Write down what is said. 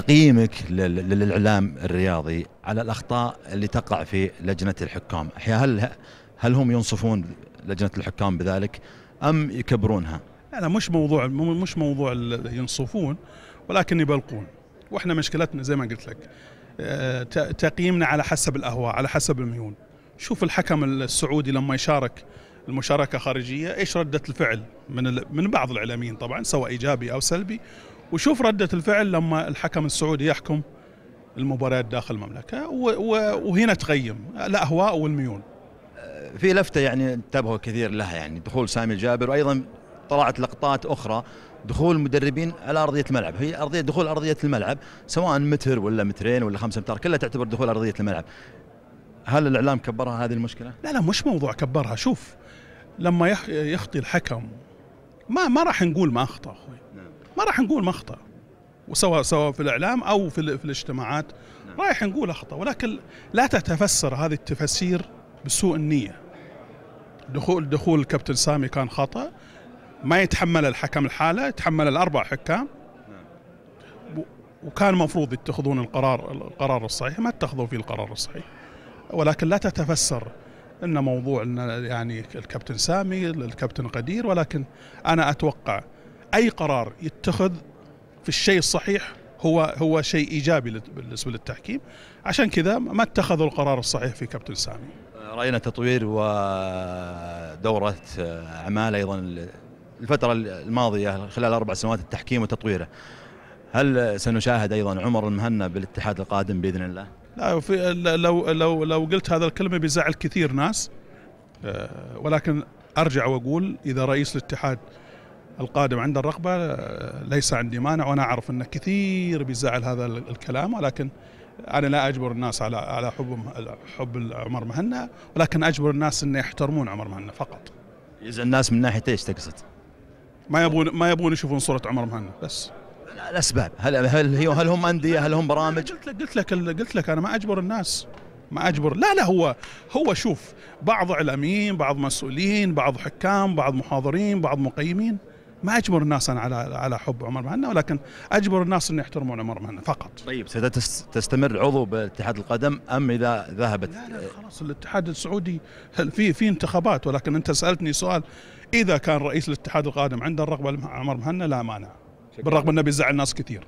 تقييمك لل- للإعلام الرياضي على الأخطاء اللي تقع في لجنة الحكام. هل هل هم ينصفون لجنة الحكام بذلك أم يكبرونها؟ لا مش موضوع مو- مش موضوع ينصفون ولكن يبلقون. وإحنا مشكلتنا زي ما قلت لك آه، تقييمنا على حسب الأهواء على حسب الميول. شوف الحكم السعودي لما يشارك المشاركة خارجية إيش ردة الفعل من من بعض الإعلاميين طبعا سواء إيجابي أو سلبي. وشوف ردة الفعل لما الحكم السعودي يحكم المباريات داخل و- وهنا تقيم الأهواء والميول. في لفتة يعني انتبهوا كثير لها يعني دخول سامي الجابر وأيضا طلعت لقطات أخرى دخول مدربين على أرضية الملعب. هي أرضية دخول أرضية الملعب سواء متر ولا مترين ولا خمسة امتار كلها تعتبر دخول أرضية الملعب. هل الإعلام كبرها هذه المشكلة؟ لا لا مش موضوع كبرها. شوف لما يخ- يخطي الحكم ما ما راح نقول ما أخطأ أخوي. ما راح نقول ما اخطا وسواء سواء في الإعلام أو في, في الاجتماعات. رايح نقول أخطأ ولكن لا تتفسر هذه التفسير بسوء النية. دخول دخول الكابتن سامي كان خطأ ما يتحمل الحكم الحالة يتحمل الأربع حكام. و- وكان المفروض يتخذون القرار القرار الصحيح ما اتخذوا فيه القرار الصحيح. ولكن لا تتفسر إن موضوع إن يعني الكابتن سامي الكابتن قدير ولكن أنا أتوقع أي قرار يتخذ في الشيء الصحيح هو هو شيء إيجابي بالنسبة للتحكيم. عشان كذا ما اتخذوا القرار الصحيح في كابتن سامي. رأينا تطوير ودوره أعمال أيضا الفترة الماضية خلال أربع سنوات التحكيم وتطويره. هل سنشاهد أيضا عمر المهنا بالاتحاد القادم بإذن الله؟ لا في لو لو لو قلت هذا الكلمة بيزعل كثير ناس. آه، ولكن أرجع وأقول إذا رئيس الاتحاد القادم عنده الرغبة آه، ليس عندي مانع وأنا أعرف أن كثير بيزعل هذا ال- الكلام ولكن أنا لا أجبر الناس على على حب حب عمر مهنا ولكن أجبر الناس أن يحترمون عمر مهنا فقط. يزعل الناس من ناحية إيش تقصد؟ ما يبون ما يبون يشوفون صورة عمر مهنا بس. لا، الأسباب. هل هل هي هل هم أندية؟ هل هم برامج؟ قلت لك قلت لك قلت لك أنا ما أجبر الناس. ما أجبر. لا لا هو هو شوف بعض إعلاميين بعض مسؤولين بعض حكام بعض محاضرين بعض مقيمين. ما أجبر الناس أنا على على حب عمر مهنا ولكن أجبر الناس ان يحترمون عمر مهنا فقط. طيب ستستمر عضو باتحاد القدم أم إذا ذهبت؟ لا لا خلاص الاتحاد السعودي في في انتخابات ولكن أنت سألتني سؤال إذا كان رئيس الاتحاد القادم عنده الرغبة عمر مهنا لا مانع بالرغم أنه بيزعل ناس كثير.